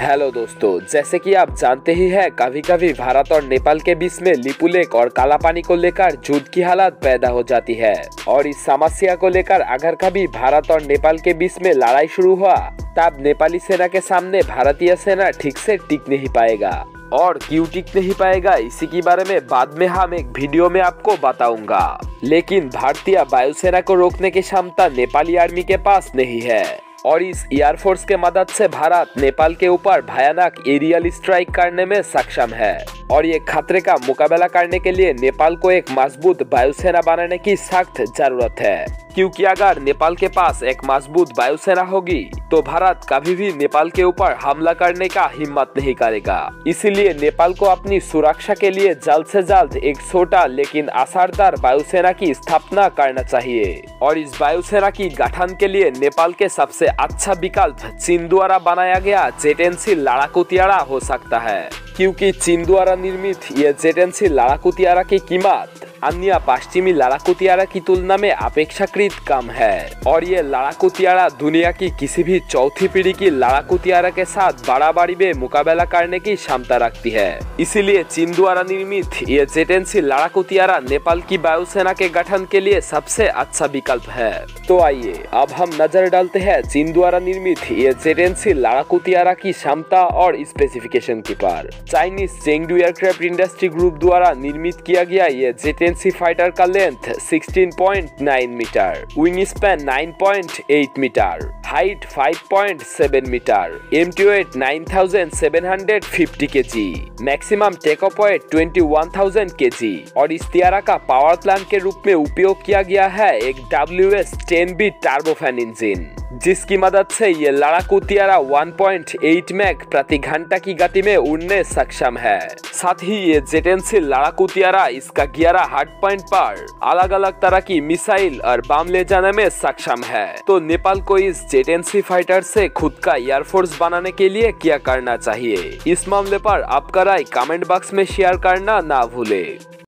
Hello दोस्तों, जैसे कि आप जानते ही हैं कभी कभी भारत और नेपाल के बीच में लिपुलेक और काला पानी को लेकर युद्ध की हालत पैदा हो जाती है। और इस समस्या को लेकर अगर कभी भारत और नेपाल के बीच में लड़ाई शुरू हुआ, तब नेपाली सेना के सामने भारतीय सेना ठीक से टिक नहीं पाएगा। और क्यों टिक नहीं पाएगा, इसी के बारे में बाद में हम एक वीडियो में आपको बताऊँगा। लेकिन भारतीय वायुसेना को रोकने की क्षमता नेपाली आर्मी के पास नहीं है। और इस एयरफोर्स के मदद से भारत नेपाल के ऊपर भयानक एरियल स्ट्राइक करने में सक्षम है। और ये खतरे का मुकाबला करने के लिए नेपाल को एक मज़बूत वायुसेना बनाने की सख्त ज़रूरत है। क्योंकि अगर नेपाल के पास एक मज़बूत वायुसेना होगी तो भारत कभी भी नेपाल के ऊपर हमला करने का हिम्मत नहीं करेगा। इसीलिए नेपाल को अपनी सुरक्षा के लिए जल्द से जल्द एक छोटा लेकिन असरदार वायुसेना की स्थापना करना चाहिए। और इस वायुसेना की गठन के लिए नेपाल के सबसे अच्छा विकल्प चीन द्वारा बनाया गया जेटेंसी लड़ाकू तियारा हो सकता है। क्योंकि चीन द्वारा निर्मित ये जेटेंसी लड़ाकू तियारा की कीमत अन्य पश्चिमी लड़ाकू तियारा की तुलना में अपेक्षाकृत कम है। और ये लड़ाकू तियारा दुनिया की किसी भी चौथी पीढ़ी की लड़ाकू तियारा के साथ बड़ा बराबरी में मुकाबला करने की क्षमता रखती है। इसीलिए चीन द्वारा निर्मित ये जेटेंसी लड़ाकू तियारा नेपाल की वायुसेना के गठन के लिए सबसे अच्छा विकल्प है। तो आइए, अब हम नज़र डालते हैं चीन द्वारा निर्मित ये जेटेंसी लड़ाकू तियारा की क्षमता और स्पेसिफिकेशन के पर। Chinese Chengdu aircraft industry group द्वारा निर्मित किया गया ये जेटेंसी फाइटर का length 16.9 metre wingspan 9.8 metre height 5.7 metre M T weight 9,750 KG maximum take off weight 21,000 KG और इस तियारा का पावर प्लांट के रूप में उपयोग किया गया है एक W S ten B turbofan engine जिसकी मदद से ये लड़ाकू तियारा 1.8 मैक प्रति घंटा की गति में उड़ने सक्षम है। साथ ही ये जेटेंसी लड़ाकू तियारा, इसका ग्यारह हार्ड पॉइंट पर अलग अलग तरह की मिसाइल और बम ले जाने में सक्षम है। तो नेपाल को इस जेटेंसी फाइटर से खुद का एयरफोर्स बनाने के लिए क्या करना चाहिए? इस मामले पर आपका राय कमेंट बॉक्स में शेयर करना ना भूले।